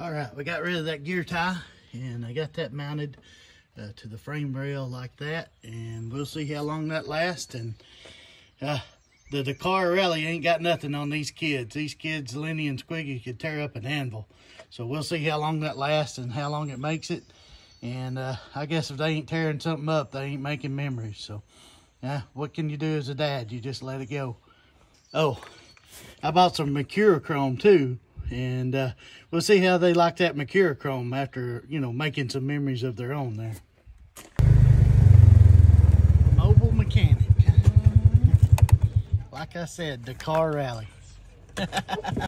All right, we got rid of that gear tie and I got that mounted uh, to the frame rail like that and we'll see how long that lasts and uh, the Dakar Rally ain't got nothing on these kids. These kids, Lenny and Squiggy, could tear up an anvil. So we'll see how long that lasts and how long it makes it. And uh, I guess if they ain't tearing something up, they ain't making memories. So yeah, what can you do as a dad? You just let it go. Oh, I bought some Mercurochrome too. And uh, we'll see how they like that Mercurochrome after, you know, making some memories of their own there. Mobile mechanic. Like I said, Dakar Rally.